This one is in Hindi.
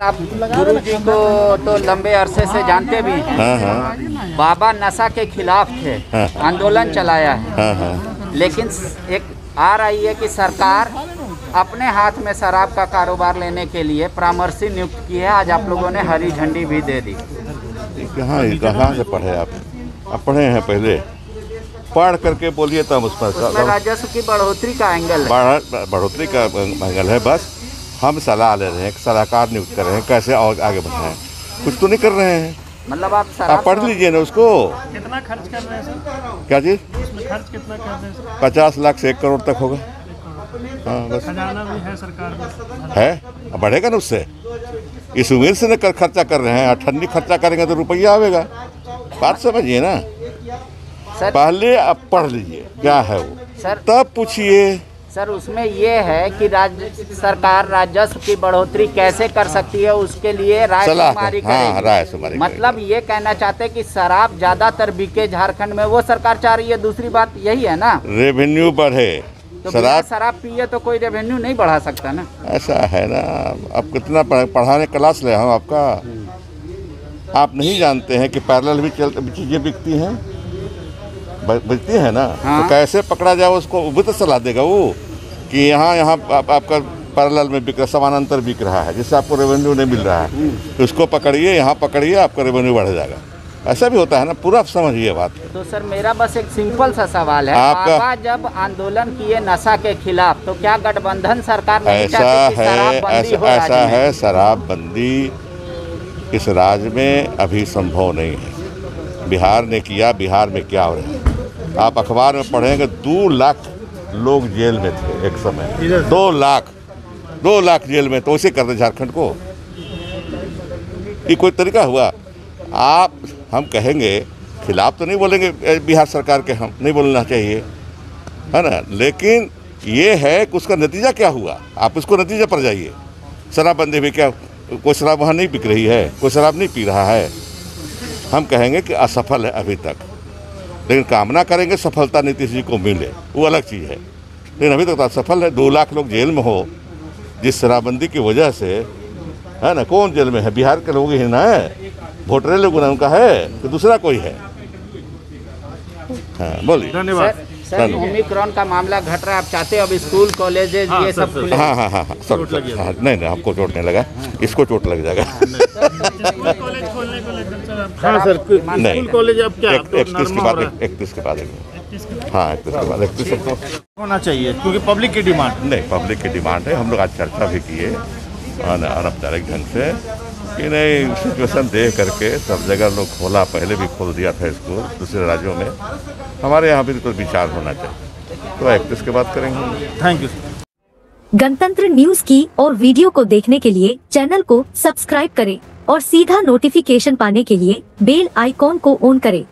आप गुरु जी को तो लंबे अरसे से जानते भी हैं। हाँ हाँ। बाबा नशा के खिलाफ थे हाँ। आंदोलन चलाया है। हाँ हाँ। लेकिन एक आ रही है कि सरकार अपने हाथ में शराब का कारोबार लेने के लिए परामर्शी नियुक्त की है। आज आप लोगों ने हरी झंडी भी दे दी। कहाँ कहाँ से पढ़े आप? आप पढ़े हैं पहले? पढ़ करके बोलिए तब उस पर उसमें राजस्व की बढ़ोतरी का एंगल है। बढ़ोतरी का मंगल है बस। हम सलाह ले रहे हैं सलाहकार नियुक्त कर रहे हैं कैसे और आगे बढ़ना है। कुछ तो नहीं कर रहे हैं। मतलब आप आप पढ़ लीजिए ना उसको। कितना खर्च कर रहे हैं सर? क्या चीज़? खर्च कितना कर रहे हैं पचास लाख से एक करोड़ तक होगा। हाँ बस। खजाना भी है सरकार है? बढ़ेगा ना उससे। इस उम्र से न कर खर्चा कर रहे हैं। ठंडी खर्चा करेंगे तो रुपया आवेगा। बात समझिए ना। सर पहले आप पढ़ लीजिए क्या है वो। सर तब पूछिए। सर उसमें ये है कि राज्य सरकार राजस्व की बढ़ोतरी कैसे कर सकती है उसके लिए राय शुमारी हाँ, राय शुमारी मतलब ये कहना चाहते हैं कि शराब ज़्यादातर बिके झारखंड में वो सरकार चाह रही है दूसरी बात यही है ना। रेवेन्यू बढ़े तो शराब शराब पिए तो कोई रेवेन्यू नहीं बढ़ा सकता ना। ऐसा है ना अब कितना पढ़ाने क्लास ले हम आपका। आप नहीं जानते हैं कि पैरेलल भी चल चीज़ें बिकती हैं। बिकती हैं ना। हाँ। तो कैसे पकड़ा जाए उसको वो भी तो सलाह देगा वो। कि यहाँ यहाँ आप, आपका पैरेलल में बिक रहा समानांतर बिक रहा है जिससे आपको रेवेन्यू नहीं मिल रहा है। तो उसको पकड़िए यहाँ पकड़िए आपका रेवेन्यू बढ़ जाएगा। ऐसा भी होता है ना पूरा आप समझिए बात तो सर मेरा बस एक सिंपल सा सवाल है। आपका- बाबा जब आंदोलन किए नशा के खिलाफ तो क्या गठबंधन सरकार नहीं ऐसा है ऐसा हो ऐसा है शराबबंदी इस राज्य में अभी संभव नहीं है। बिहार ने किया बिहार में क्या हो रहा है? आप अखबार में पढ़ेंगे दो लाख लोग जेल में थे एक समय। दो लाख दो लाख जेल में तो उसे कर दे झारखंड को। ये कोई तरीका हुआ? आप हम कहेंगे खिलाफ तो नहीं बोलेंगे बिहार सरकार के हम नहीं बोलना चाहिए है ना? लेकिन ये है कि उसका नतीजा क्या हुआ? आप उसको नतीजे पर जाइए। शराबबंदी भी क्या कोई शराब वहाँ नहीं बिक रही है कोई शराब नहीं पी रहा है। हम कहेंगे कि असफल है अभी तक। लेकिन कामना करेंगे सफलता नीतीश जी को मिले वो अलग चीज़ है। लेकिन अभी तक तो असफल है दो लाख लोग जेल में हो जिस शराबबंदी की वजह से है ना कौन जेल में है? बिहार के लोग ही ना है? वोटरे लोग ना उनका है कि दूसरा कोई है? हाँ बोलिए। धन्यवाद। सर ओमिक्रॉन का मामला घट रहा है आप चाहते हो अब स्कूल कॉलेजेस हाँ, ये सब हाँ हाँ हाँ हाँ सब हाँ, नहीं नहीं हमको चोट नहीं लगा इसको चोट लग जाएगा। कॉलेज खोलने को लेकर हाँ सर नहीं। कॉलेज अब क्या? इकतीस के बाद इकतीस के बाद। हाँ इकतीस के बाद इकतीस होना चाहिए क्योंकि पब्लिक की डिमांड। नहीं पब्लिक की डिमांड है हम लोग आज चर्चा भी किए अन- अनौपचारिक ढंग से कि नहीं सिचुएशन देख करके सब जगह लोग खोला पहले भी खोल दिया था स्कूल दूसरे राज्यों में। हमारे यहाँ भी तो विचार होना चाहिए। तो इकतीस के बाद करेंगे। थैंक यू गणतंत्र न्यूज़ की और वीडियो को देखने के लिए चैनल को सब्सक्राइब करें। और सीधा नोटिफिकेशन पाने के लिए बेल आइकॉन को ऑन करें।